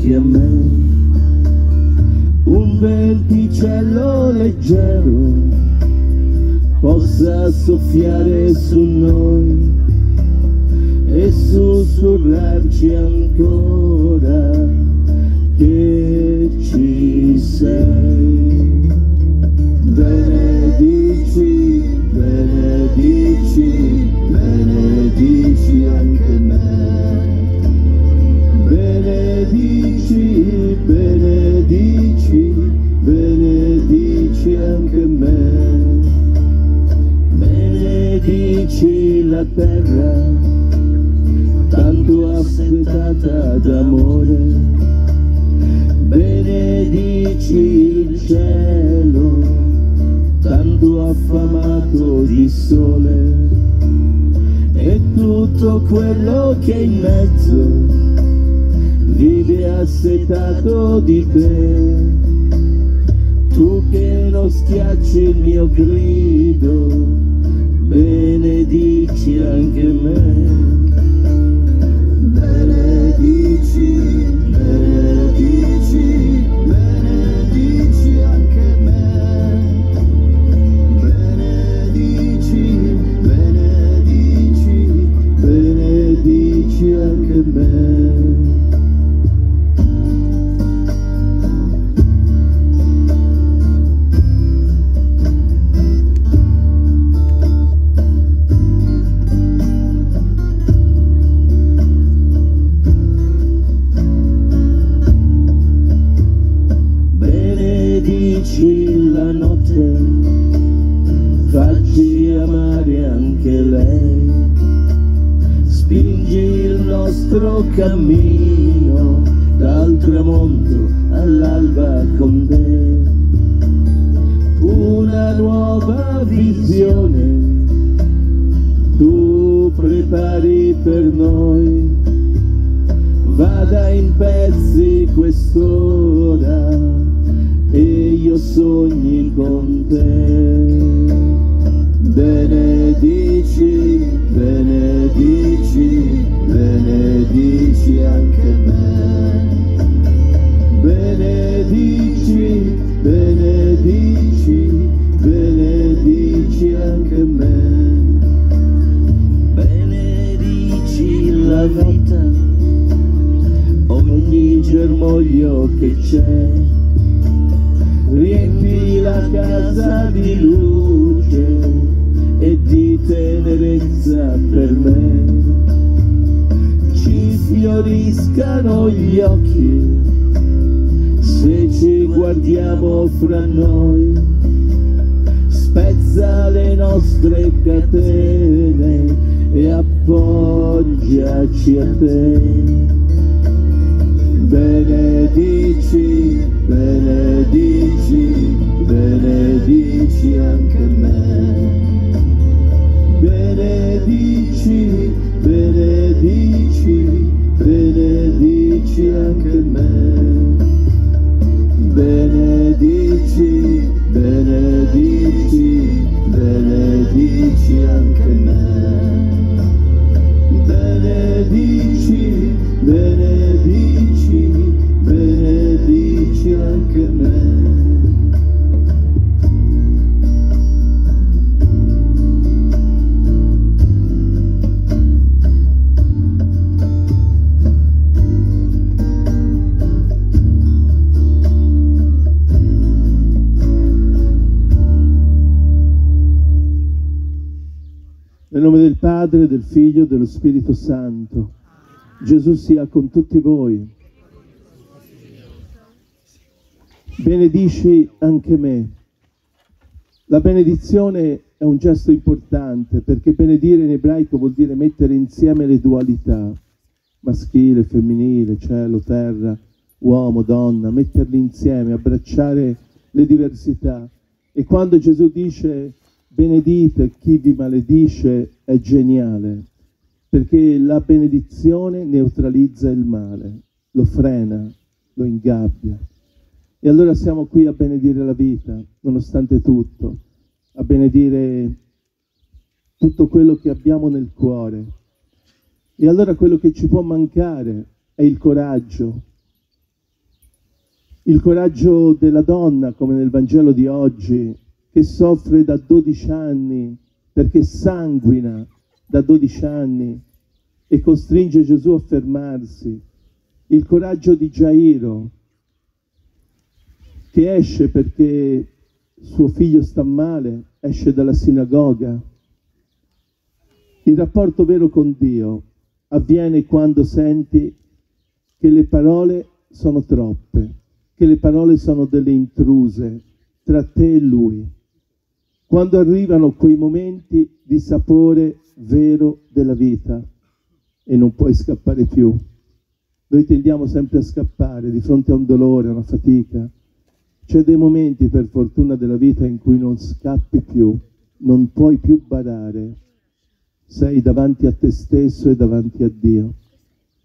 anche a me. Un venticello leggero possa soffiare su noi e sussurrarci ancora che ci sei. La terra, tanto aspettata d'amore. Benedici il cielo, tanto affamato di sole. E tutto quello che è in mezzo vive assetato di te. Tu che non schiacci il mio grido, benedici anche me. Benedici, benedici, benedici anche me. Benedici, benedici, benedici anche me. Fra noi. Spezza le nostre catene e appoggiaci a te. Benedici, benedici, benedici anche me. Benedici, benedici, benedici anche me. Spirito Santo. Gesù sia con tutti voi. Benedici anche me. La benedizione è un gesto importante perché benedire in ebraico vuol dire mettere insieme le dualità, maschile, femminile, cielo, terra, uomo, donna, metterli insieme, abbracciare le diversità. E quando Gesù dice benedite chi vi maledice è geniale, perché la benedizione neutralizza il male, lo frena, lo ingabbia. E allora siamo qui a benedire la vita, nonostante tutto, a benedire tutto quello che abbiamo nel cuore, E allora quello che ci può mancare è il coraggio. Il coraggio della donna, come nel Vangelo di oggi, che soffre da 12 anni perché sanguina da 12 anni e costringe Gesù a fermarsi. Il coraggio di Gairo, che esce perché suo figlio sta male, esce dalla sinagoga. Il rapporto vero con Dio avviene quando senti che le parole sono troppe, che le parole sono delle intruse tra te e Lui. Quando arrivano quei momenti di sapore vero della vita e non puoi scappare più. Noi tendiamo sempre a scappare di fronte a un dolore, a una fatica. C'è dei momenti, per fortuna, della vita in cui non scappi più, non puoi più barare. Sei davanti a te stesso e davanti a Dio.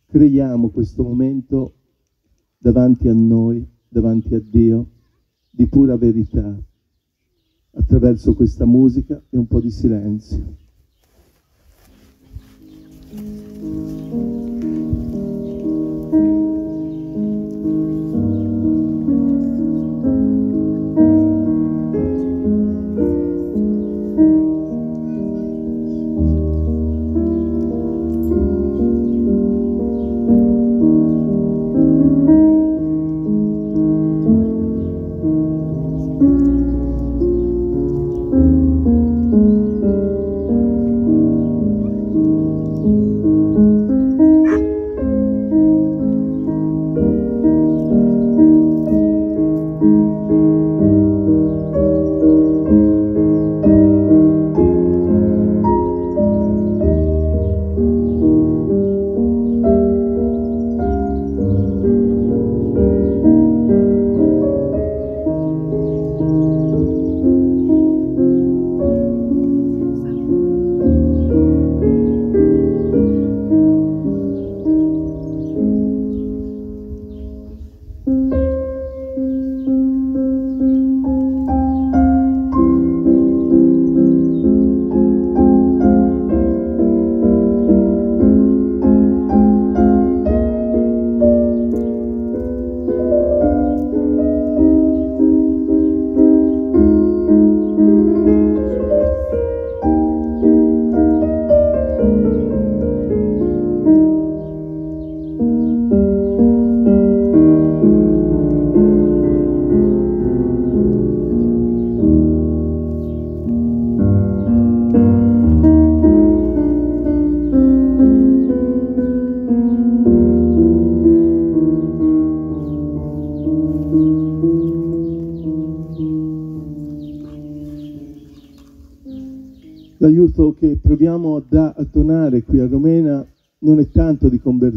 Creiamo questo momento davanti a noi, davanti a Dio, di pura verità, attraverso questa musica e un po' di silenzio.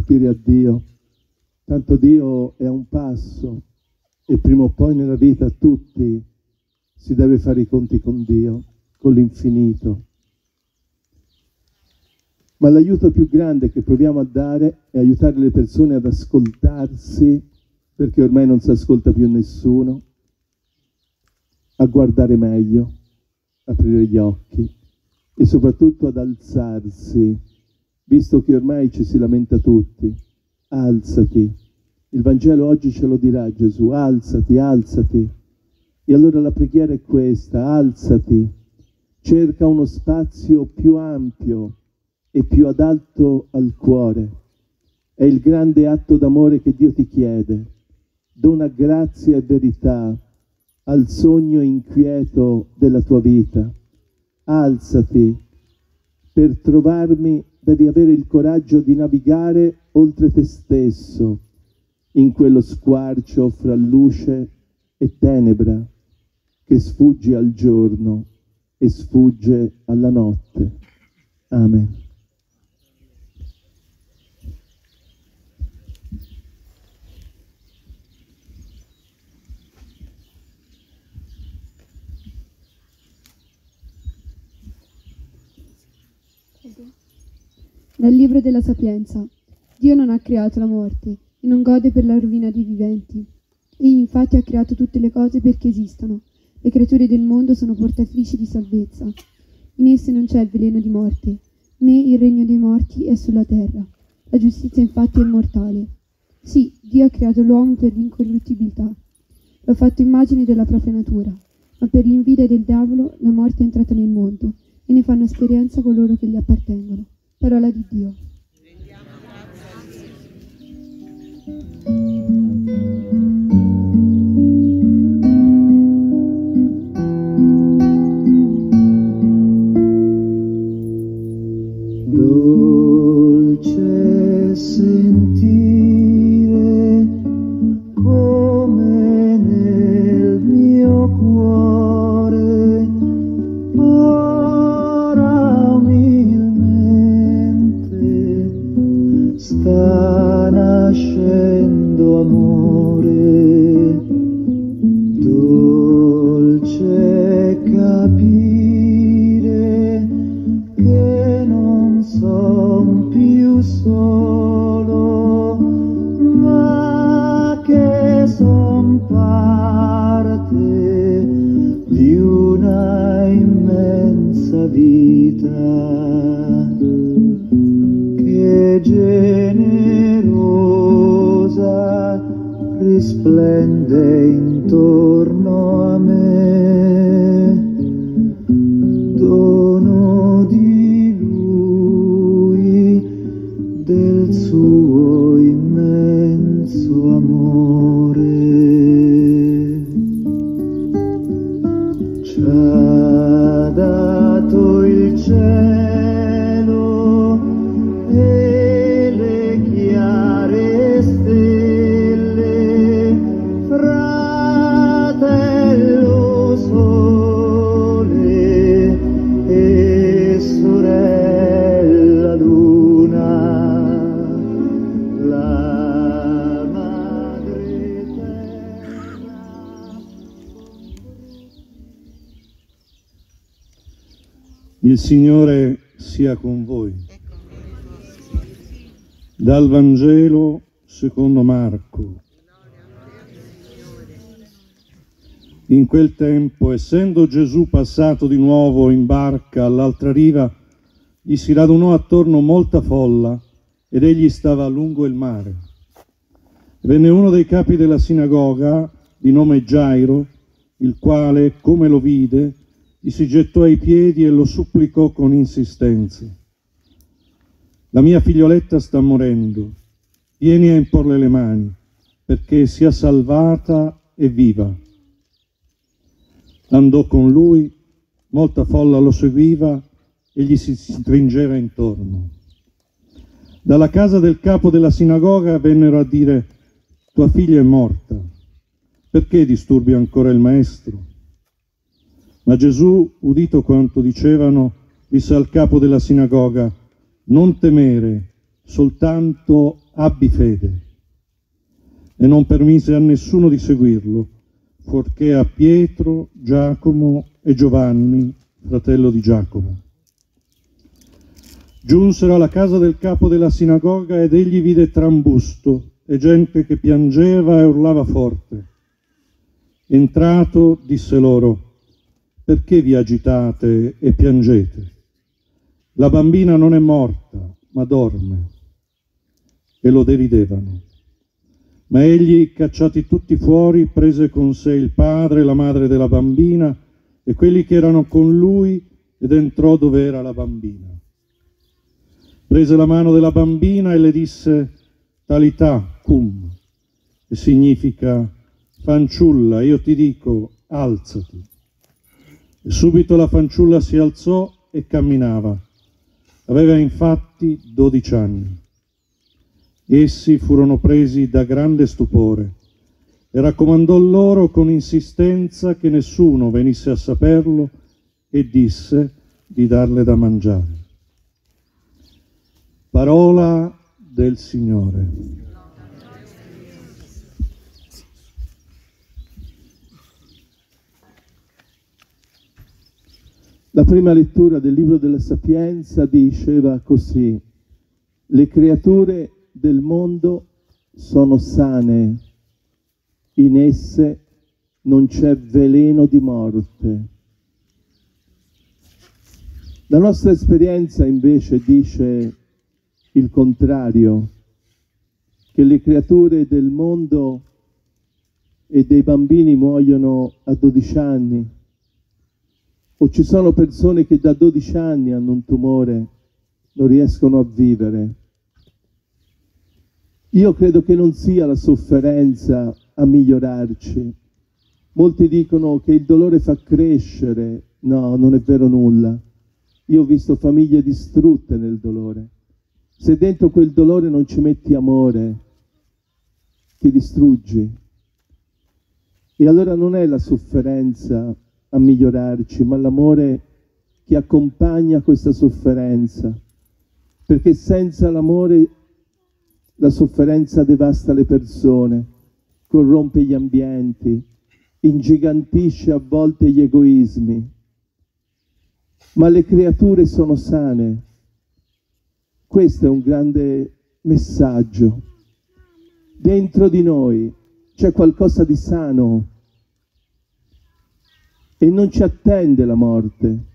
Convertire a Dio, tanto Dio è a un passo e prima o poi nella vita tutti si deve fare i conti con Dio, con l'infinito. Ma l'aiuto più grande che proviamo a dare è aiutare le persone ad ascoltarsi, perché ormai non si ascolta più nessuno, a guardare meglio, aprire gli occhi e soprattutto ad alzarsi, visto che ormai ci si lamenta tutti. Alzati. Il Vangelo oggi ce lo dirà Gesù, alzati, alzati. E allora la preghiera è questa, alzati, cerca uno spazio più ampio e più adatto al cuore. È il grande atto d'amore che Dio ti chiede. Dona grazia e verità al sogno inquieto della tua vita alzati, per trovarmi devi avere il coraggio di navigare oltre te stesso, in quello squarcio fra luce e tenebra, che sfugge al giorno e sfugge alla notte. Amen. Dal libro della Sapienza. Dio non ha creato la morte e non gode per la rovina dei viventi. Egli infatti ha creato tutte le cose perché esistano. Le creature del mondo sono portatrici di salvezza. In esse non c'è il veleno di morte, né il regno dei morti è sulla terra. La giustizia infatti è immortale. Sì, Dio ha creato l'uomo per l'incorruttibilità. L'ha fatto immagine della propria natura, ma per l'invidia del diavolo la morte è entrata nel mondo e ne fanno esperienza coloro che gli appartengono. Parola di Dio. Immensa vita Il Signore sia con voi. Dal Vangelo secondo Marco. In quel tempo, essendo Gesù passato di nuovo in barca all'altra riva, gli si radunò attorno molta folla ed egli stava lungo il mare. Venne uno dei capi della sinagoga, di nome Gairo, il quale, come lo vide, gli si gettò ai piedi e lo supplicò con insistenza. La mia figlioletta sta morendo, vieni a imporle le mani, perché sia salvata e viva. Andò con lui, molta folla lo seguiva e gli si stringeva intorno. Dalla casa del capo della sinagoga vennero a dire, tua figlia è morta, perché disturbi ancora il maestro? Ma Gesù, udito quanto dicevano, disse al capo della sinagoga, non temere, soltanto abbi fede. E non permise a nessuno di seguirlo, fuorché a Pietro, Giacomo e Giovanni, fratello di Giacomo. Giunsero alla casa del capo della sinagoga ed egli vide trambusto e gente che piangeva e urlava forte. Entrato, disse loro, perché vi agitate e piangete? La bambina non è morta, ma dorme. E lo deridevano. Ma egli, cacciati tutti fuori, prese con sé il padre e la madre della bambina e quelli che erano con lui ed entrò dove era la bambina. Prese la mano della bambina e le disse talità cum, e significa fanciulla, io ti dico alzati. Subito la fanciulla si alzò e camminava. Aveva infatti dodici anni. Essi furono presi da grande stupore e raccomandò loro con insistenza che nessuno venisse a saperlo e disse di darle da mangiare. Parola del Signore. La prima lettura del libro della Sapienza diceva così, le creature del mondo sono sane, in esse non c'è veleno di morte. La nostra esperienza invece dice il contrario, che le creature del mondo e dei bambini muoiono a 12 anni, o ci sono persone che da 12 anni hanno un tumore, non riescono a vivere. Io credo che non sia la sofferenza a migliorarci. Molti dicono che il dolore fa crescere. No, non è vero nulla. Io ho visto famiglie distrutte nel dolore. Se dentro quel dolore non ci metti amore, ti distruggi. E allora non è la sofferenza a migliorarci, ma l'amore che accompagna questa sofferenza. Perché senza l'amore la sofferenza devasta le persone, corrompe gli ambienti, ingigantisce a volte gli egoismi. Ma le creature sono sane. Questo è un grande messaggio. Dentro di noi c'è qualcosa di sano e non ci attende la morte,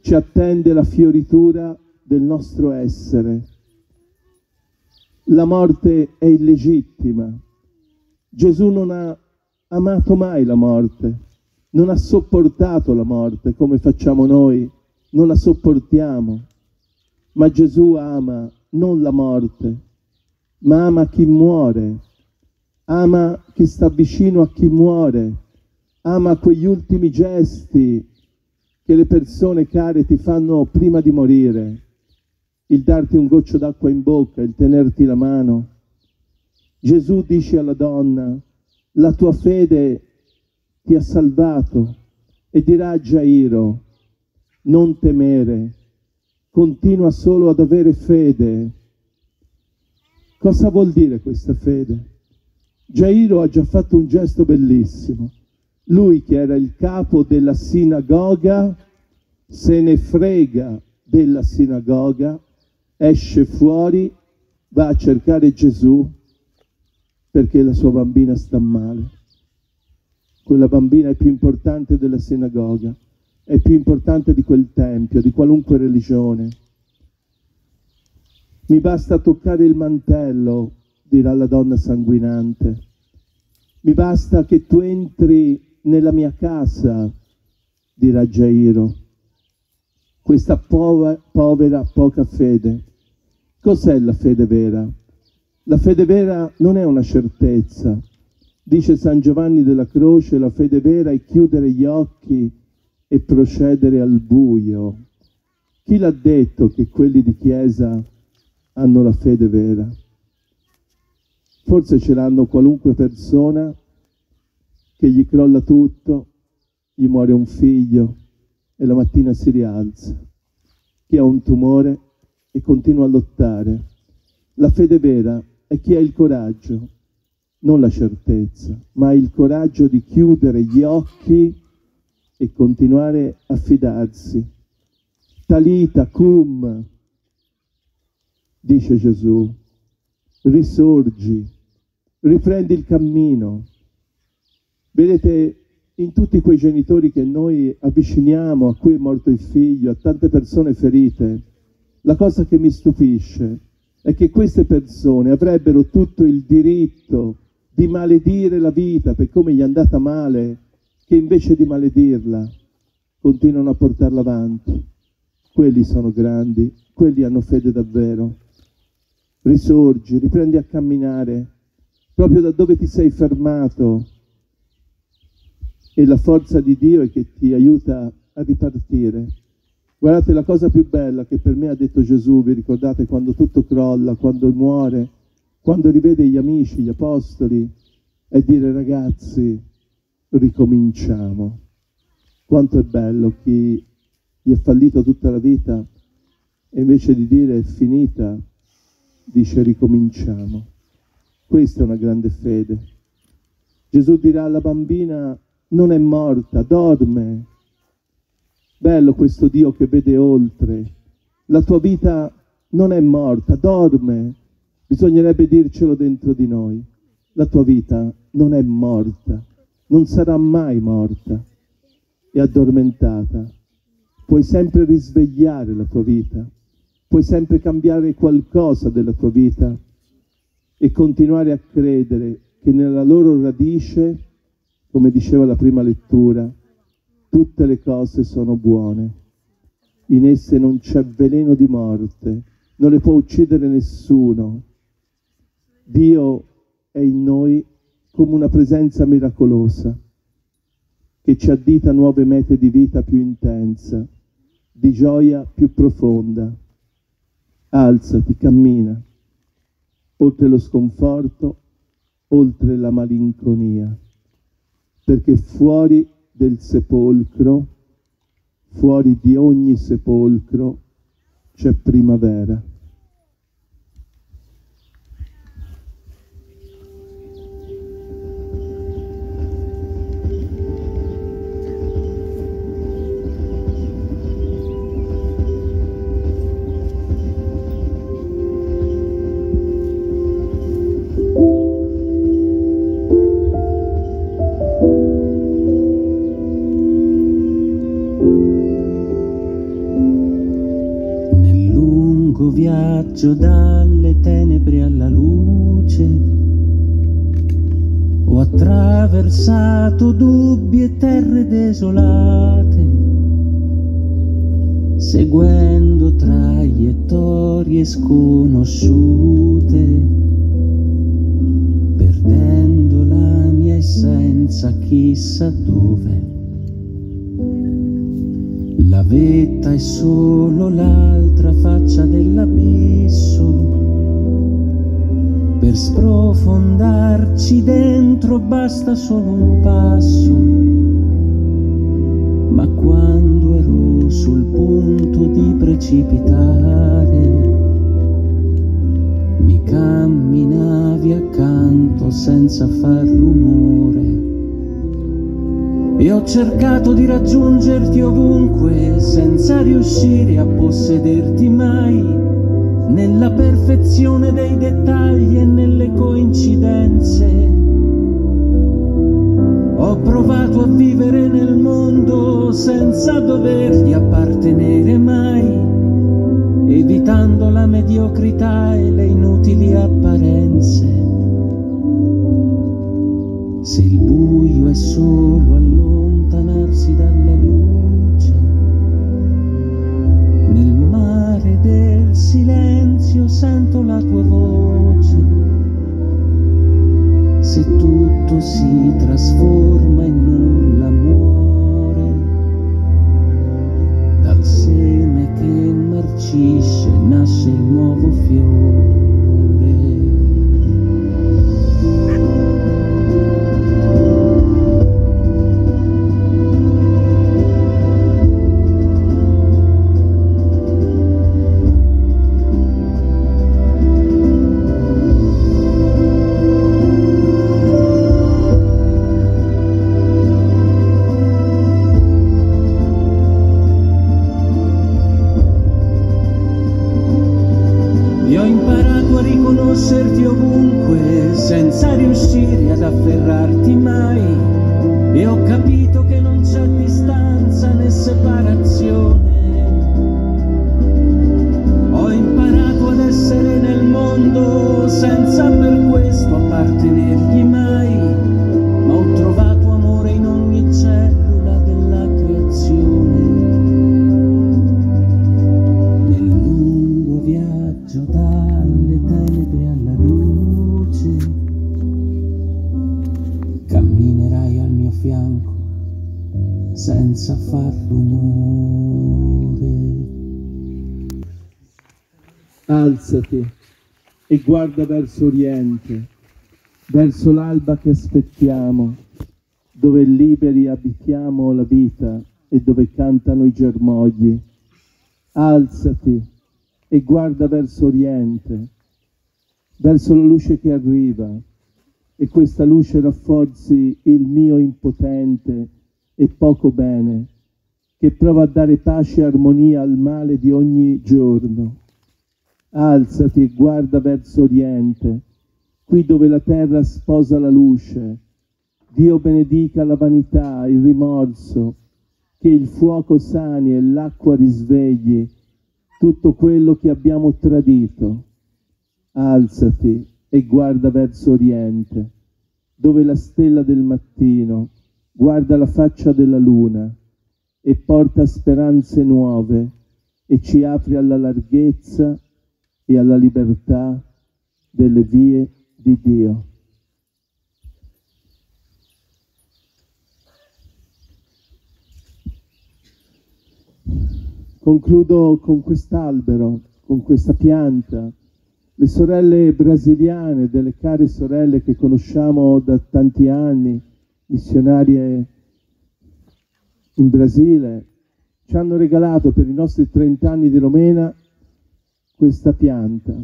ci attende la fioritura del nostro essere. La morte è illegittima. Gesù non ha amato mai la morte, non ha sopportato la morte come facciamo noi, non la sopportiamo. Ma Gesù ama non la morte, ma ama chi muore, ama chi sta vicino a chi muore, ama quegli ultimi gesti che le persone care ti fanno prima di morire, il darti un goccio d'acqua in bocca, il tenerti la mano. Gesù dice alla donna, la tua fede ti ha salvato e dirà a Gairo, non temere, continua solo ad avere fede. Cosa vuol dire questa fede? Gairo ha già fatto un gesto bellissimo. Lui che era il capo della sinagoga se ne frega della sinagoga, esce fuori, va a cercare Gesù perché la sua bambina sta male. Quella bambina è più importante della sinagoga, è più importante di quel tempio, di qualunque religione. Mi basta toccare il mantello, dirà la donna sanguinante. Mi basta che tu entri nella mia casa, dirà Jairo. Questa povera, povera poca fede. Cos'è la fede vera? La fede vera non è una certezza. Dice San Giovanni della Croce, la fede vera è chiudere gli occhi e procedere al buio. Chi l'ha detto che quelli di Chiesa hanno la fede vera? Forse ce l'hanno qualunque persona che gli crolla tutto, gli muore un figlio e la mattina si rialza. Chi ha un tumore e continua a lottare. La fede vera è chi ha il coraggio, non la certezza, ma il coraggio di chiudere gli occhi e continuare a fidarsi. Talita cum, dice Gesù, risorgi, riprendi il cammino. Vedete, in tutti quei genitori che noi avviciniamo, a cui è morto il figlio, a tante persone ferite, la cosa che mi stupisce è che queste persone avrebbero tutto il diritto di maledire la vita per come gli è andata male, che invece di maledirla continuano a portarla avanti. Quelli sono grandi, quelli hanno fede davvero. Risorgi, riprendi a camminare proprio da dove ti sei fermato e la forza di Dio è che ti aiuta a ripartire. Guardate, la cosa più bella che per me ha detto Gesù, vi ricordate quando tutto crolla, quando muore, quando rivede gli amici, gli apostoli, è dire ragazzi, ricominciamo. Quanto è bello chi gli è fallito tutta la vita e invece di dire è finita, dice ricominciamo. Questa è una grande fede. Gesù dirà alla bambina non è morta, dorme, Bello questo Dio che vede oltre. La tua vita non è morta, dorme. Bisognerebbe dircelo dentro di noi. La tua vita non è morta, non sarà mai morta, è addormentata. puoi sempre risvegliare la tua vita, puoi sempre cambiare qualcosa della tua vita e continuare a credere che nella loro radice, come diceva la prima lettura, tutte le cose sono buone. In esse non c'è veleno di morte, non le può uccidere nessuno. Dio è in noi come una presenza miracolosa che ci addita nuove mete di vita più intensa, di gioia più profonda. Alzati, cammina, oltre lo sconforto, oltre la malinconia, perché fuori del sepolcro, fuori di ogni sepolcro, c'è primavera. Sprofondarci dentro basta solo un passo. Ma quando ero sul punto di precipitare, mi camminavi accanto senza far rumore. E ho cercato di raggiungerti ovunque senza riuscire a possederti mai, nella perfezione dei dettagli e nelle coincidenze. Ho provato a vivere nel mondo senza dovergli appartenere mai, evitando la mediocrità e le inutili apparenze. Se il buio è solo allontanarsi dalla luce, del silenzio sento la tua voce. Se tutto si trasforma in nulla e guarda verso oriente, verso l'alba che aspettiamo, dove liberi abitiamo la vita e dove cantano i germogli. Alzati e guarda verso oriente, verso la luce che arriva, e questa luce rafforzi il mio impotente e poco bene, che prova a dare pace e armonia al male di ogni giorno. Alzati e guarda verso oriente, qui dove la terra sposa la luce. Dio benedica la vanità, il rimorso, che il fuoco sani e l'acqua risvegli tutto quello che abbiamo tradito. Alzati e guarda verso oriente, dove la stella del mattino guarda la faccia della luna e porta speranze nuove e ci apre alla larghezza e alla libertà delle vie di Dio. Concludo con quest'albero, con questa pianta. Le sorelle brasiliane, delle care sorelle che conosciamo da tanti anni, missionarie in Brasile, ci hanno regalato per i nostri 30 anni di Romena questa pianta.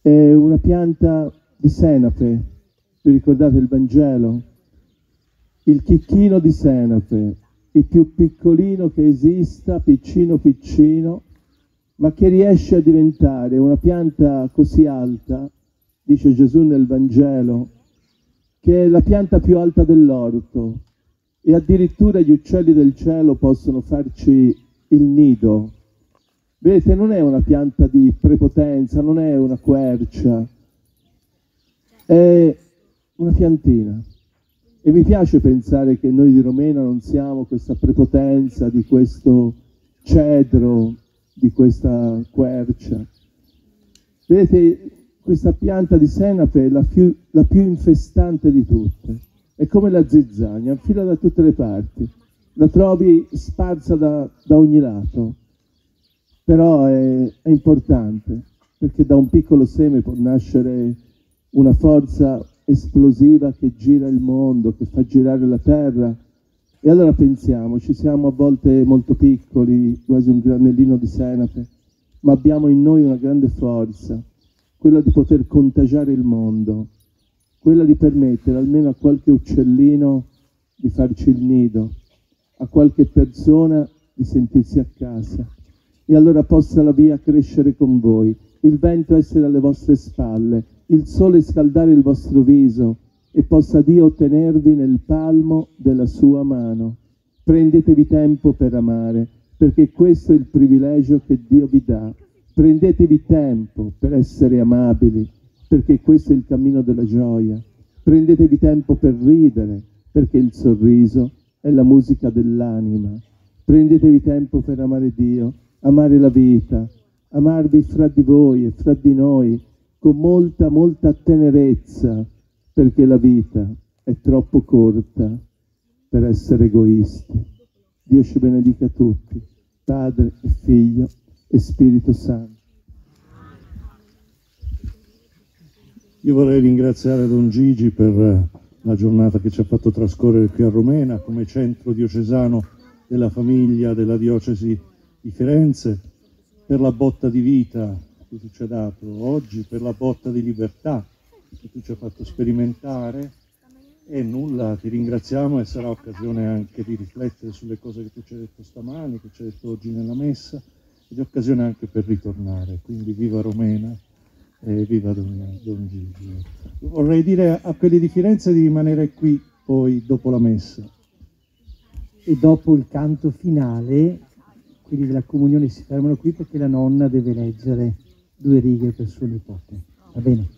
È una pianta di senape, vi ricordate il Vangelo? Il chicchino di senape, il più piccolino che esista, piccino piccino, ma che riesce a diventare una pianta così alta, dice Gesù nel Vangelo, che è la pianta più alta dell'orto e addirittura gli uccelli del cielo possono farci il nido. Vedete, non è una pianta di prepotenza, non è una quercia, è una piantina. E mi piace pensare che noi di Romena non siamo questa prepotenza di questo cedro, di questa quercia. Vedete, questa pianta di senape è la più, la più infestante di tutte. È come la zizzania, infila da tutte le parti. La trovi sparsa da, da ogni lato. Però è, è importante, perché da un piccolo seme può nascere una forza esplosiva che gira il mondo, che fa girare la terra. E allora pensiamo, ci siamo a volte molto piccoli, quasi un granellino di senape, ma abbiamo in noi una grande forza, quella di poter contagiare il mondo, quella di permettere almeno a qualche uccellino di farci il nido, a qualche persona di sentirsi a casa. E allora possa la via crescere con voi, il vento essere alle vostre spalle, il sole scaldare il vostro viso e possa Dio tenervi nel palmo della sua mano. Prendetevi tempo per amare, perché questo è il privilegio che Dio vi dà. Prendetevi tempo per essere amabili, perché questo è il cammino della gioia. Prendetevi tempo per ridere, perché il sorriso è la musica dell'anima. Prendetevi tempo per amare Dio, amare la vita, amarvi fra di voi e fra di noi, con molta, molta tenerezza, perché la vita è troppo corta per essere egoisti. Dio ci benedica tutti, Padre e Figlio e Spirito Santo. Io vorrei ringraziare Don Gigi per la giornata che ci ha fatto trascorrere qui a Romena come centro diocesano della famiglia della diocesi di Firenze, per la botta di vita che tu ci hai dato oggi, per la botta di libertà che tu ci hai fatto sperimentare e nulla, ti ringraziamo e sarà occasione anche di riflettere sulle cose che tu ci hai detto stamani, che ci hai detto oggi nella messa, ed è occasione anche per ritornare. Quindi viva Romena e viva Don, Don Gigi. Vorrei dire a quelli di Firenze di rimanere qui poi dopo la messa. E dopo il canto finale, quelli della comunione si fermano qui perché la nonna deve leggere due righe per suo nipote. Va bene?